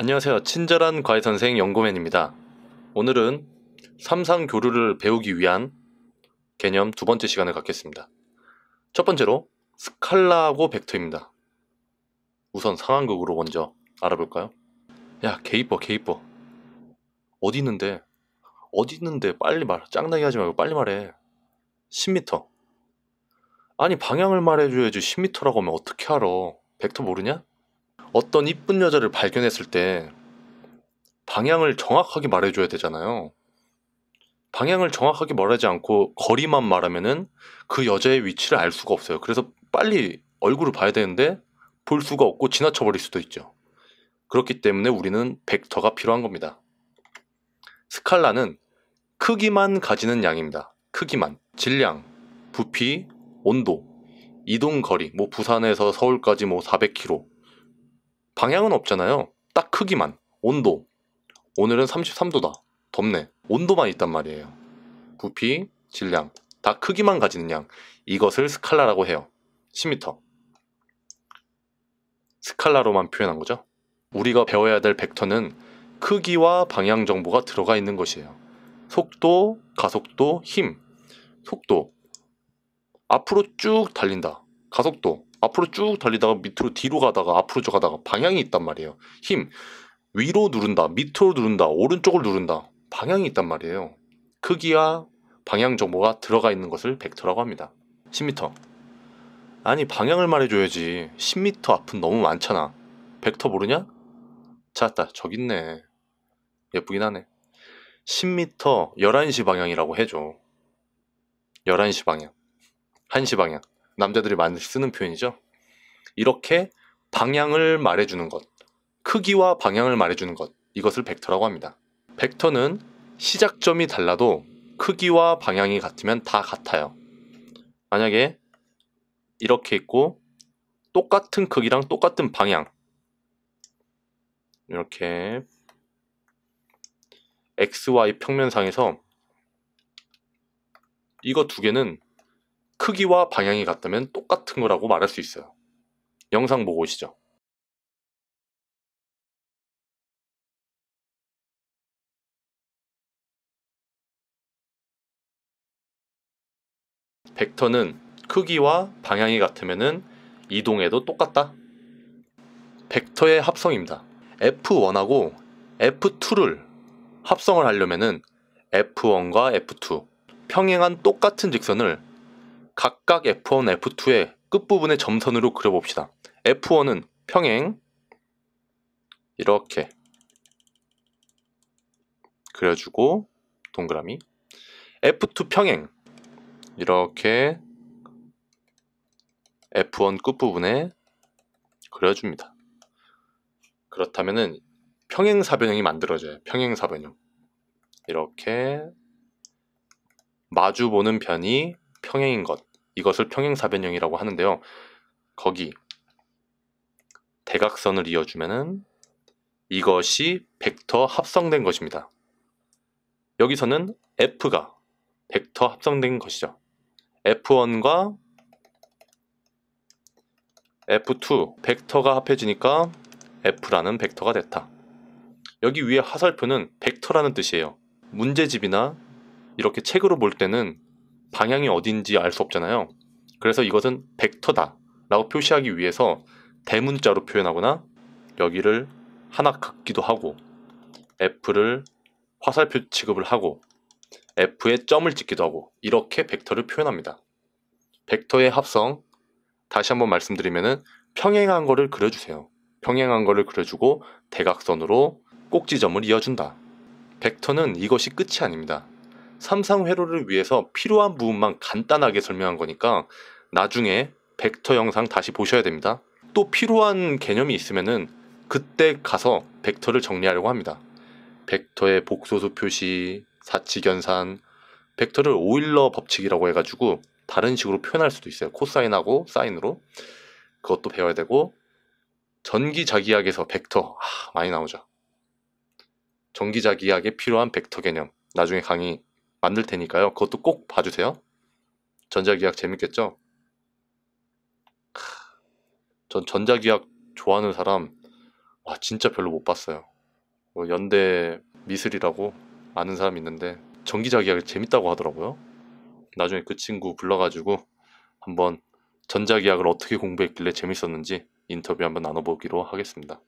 안녕하세요. 친절한 과외 선생 연구맨입니다. 오늘은 삼상 교류를 배우기 위한 개념 두 번째 시간을 갖겠습니다. 첫 번째로 스칼라하고 벡터입니다. 우선 상황극으로 먼저 알아볼까요? 야, 개 이뻐, 개 이뻐. 어디 있는데? 어디 있는데? 빨리 말. 짱나게 하지 말고 빨리 말해. 10m. 아니, 방향을 말해줘야지 10m라고 하면 어떻게 알아? 벡터 모르냐? 어떤 이쁜 여자를 발견했을 때 방향을 정확하게 말해줘야 되잖아요. 방향을 정확하게 말하지 않고 거리만 말하면은 그 여자의 위치를 알 수가 없어요. 그래서 빨리 얼굴을 봐야 되는데 볼 수가 없고 지나쳐 버릴 수도 있죠. 그렇기 때문에 우리는 벡터가 필요한 겁니다. 스칼라는 크기만 가지는 양입니다. 크기만. 질량, 부피, 온도, 이동 거리, 뭐 부산에서 서울까지 뭐 400km. 방향은 없잖아요. 딱 크기만. 온도. 오늘은 33도다. 덥네. 온도만 있단 말이에요. 부피, 질량. 다 크기만 가지는 양. 이것을 스칼라라고 해요. 10m. 스칼라로만 표현한 거죠. 우리가 배워야 될 벡터는 크기와 방향 정보가 들어가 있는 것이에요. 속도, 가속도, 힘. 속도. 앞으로 쭉 달린다. 가속도. 앞으로 쭉 달리다가 밑으로 뒤로 가다가 앞으로 쭉 가다가 방향이 있단 말이에요. 힘. 위로 누른다. 밑으로 누른다. 오른쪽을 누른다. 방향이 있단 말이에요. 크기와 방향 정보가 들어가 있는 것을 벡터라고 합니다. 10m. 아니 방향을 말해줘야지. 10m 앞은 너무 많잖아. 벡터 모르냐? 찾았다. 저기 있네. 예쁘긴 하네. 10m 11시 방향이라고 해줘. 11시 방향. 1시 방향. 남자들이 많이 쓰는 표현이죠. 이렇게 방향을 말해주는 것. 크기와 방향을 말해주는 것. 이것을 벡터라고 합니다. 벡터는 시작점이 달라도 크기와 방향이 같으면 다 같아요. 만약에 이렇게 있고 똑같은 크기랑 똑같은 방향 이렇게 XY 평면상에서 이거 두 개는 크기와 방향이 같다면 똑같은 거라고 말할 수 있어요. 영상 보고 오시죠. 벡터는 크기와 방향이 같으면 이동에도 똑같다. 벡터의 합성입니다. F1하고 F2를 합성을 하려면은 F1과 F2 평행한 똑같은 직선을 각각 F1, F2의 끝부분의 점선으로 그려봅시다. F1은 평행 이렇게 그려주고 동그라미 F2 평행 이렇게 F1 끝부분에 그려줍니다. 그렇다면은 평행사변형이 만들어져요. 평행사변형. 이렇게 마주 보는 편이 평행인 것. 이것을 평행사변형이라고 하는데요. 거기 대각선을 이어주면은 이것이 벡터 합성된 것입니다. 여기서는 F가 벡터 합성된 것이죠. F1과 F2 벡터가 합해지니까 F라는 벡터가 됐다. 여기 위에 화살표는 벡터라는 뜻이에요. 문제집이나 이렇게 책으로 볼 때는 방향이 어딘지 알 수 없잖아요. 그래서 이것은 벡터다 라고 표시하기 위해서 대문자로 표현하거나 여기를 하나 긋기도 하고 F를 화살표 취급을 하고 F에 점을 찍기도 하고 이렇게 벡터를 표현합니다. 벡터의 합성 다시 한번 말씀드리면은 평행한 거를 그려주세요. 평행한 거를 그려주고 대각선으로 꼭지점을 이어준다. 벡터는 이것이 끝이 아닙니다. 삼상회로를 위해서 필요한 부분만 간단하게 설명한 거니까 나중에 벡터 영상 다시 보셔야 됩니다. 또 필요한 개념이 있으면은 그때 가서 벡터를 정리하려고 합니다. 벡터의 복소수 표시, 사치견산, 벡터를 오일러 법칙이라고 해가지고 다른 식으로 표현할 수도 있어요. 코사인하고 사인으로 그것도 배워야 되고 전기자기학에서 벡터 아, 많이 나오죠. 전기자기학에 필요한 벡터 개념 나중에 강의 만들 테니까요. 그것도 꼭 봐주세요. 전자기학 재밌겠죠? 전 전자기학 좋아하는 사람 아 진짜 별로 못 봤어요. 뭐 연대 미술이라고 아는 사람이 있는데 전기자기가 재밌다고 하더라고요. 나중에 그 친구 불러가지고 한번 전자기학을 어떻게 공부했길래 재밌었는지 인터뷰 한번 나눠보기로 하겠습니다.